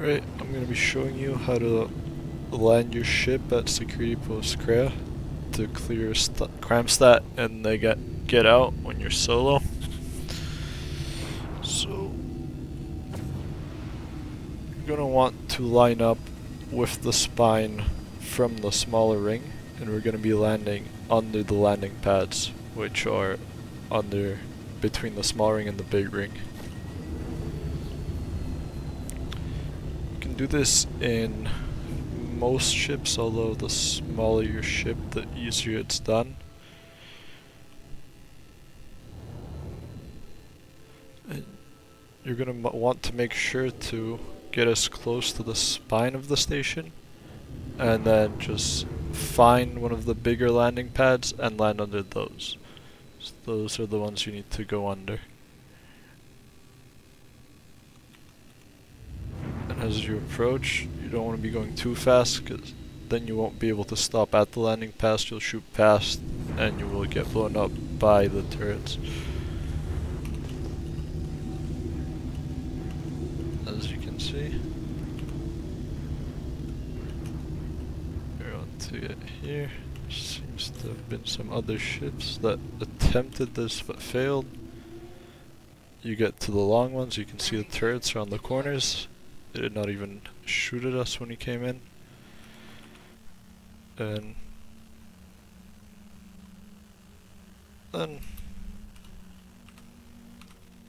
Alright, I'm going to be showing you how to land your ship at Security Post Kareah to clear st crime stat and they get get out when you're solo. So you're gonna want to line up with the spine from the smaller ring and we're gonna be landing under the landing pads which are under between the small ring and the big ring. Do this in most ships, although the smaller your ship, the easier it's done. And you're going to want to make sure to get as close to the spine of the station and then just find one of the bigger landing pads and land under those. So those are the ones you need to go under. As you approach. You don't want to be going too fast because then you won't be able to stop at the landing pads. You'll shoot past and you will get blown up by the turrets. As you can see. We're on to here. Seems to have been some other ships that attempted this but failed. You get to the long ones, you can see the turrets around the corners. It did not even shoot at us when he came in. And then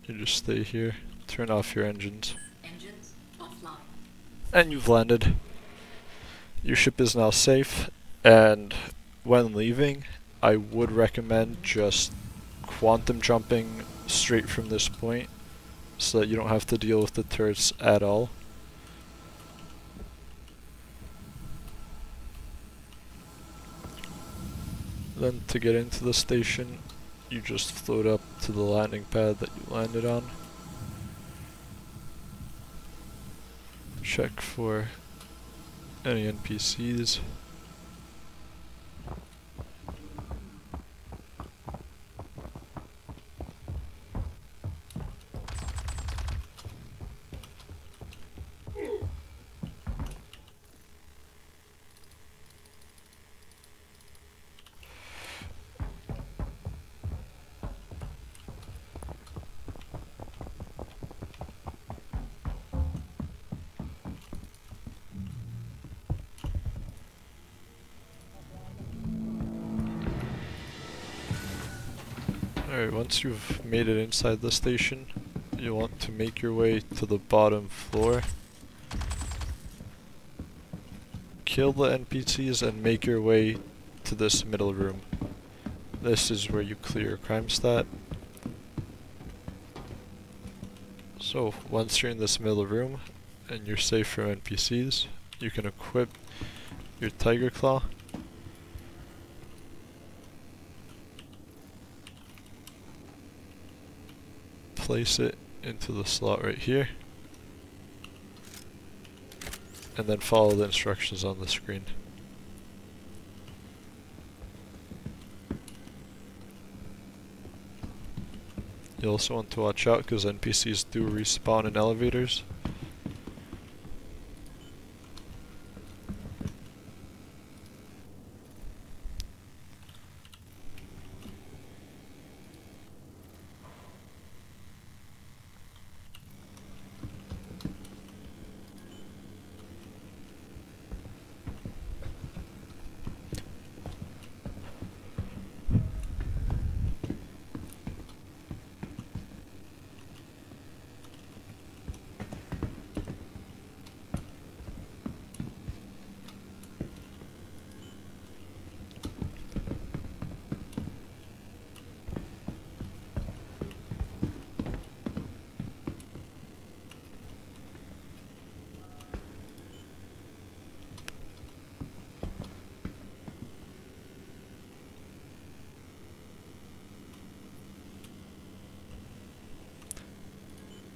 you just stay here, turn off your engines. Engines offline. And you've landed. Your ship is now safe, and when leaving, I would recommend just quantum jumping straight from this point so that you don't have to deal with the turrets at all. Then to get into the station, you just float up to the landing pad that you landed on. Check for any NPCs. Alright, once you've made it inside the station, you want to make your way to the bottom floor. Kill the NPCs and make your way to this middle room. This is where you clear crime stat. So, once you're in this middle room, and you're safe from NPCs, you can equip your Tiger Claw. Place it into the slot right here and then follow the instructions on the screen. You also want to watch out because NPCs do respawn in elevators.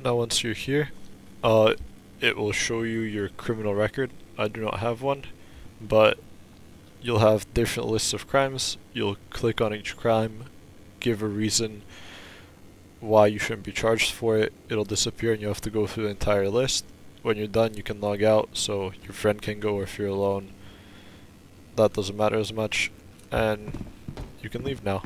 Now once you're here, uh, it will show you your criminal record. I do not have one, but you'll have different lists of crimes. You'll click on each crime, give a reason why you shouldn't be charged for it. It'll disappear and you have to go through the entire list. when you're done, you can log out so your friend can go or if you're alone. That doesn't matter as much. And you can leave now.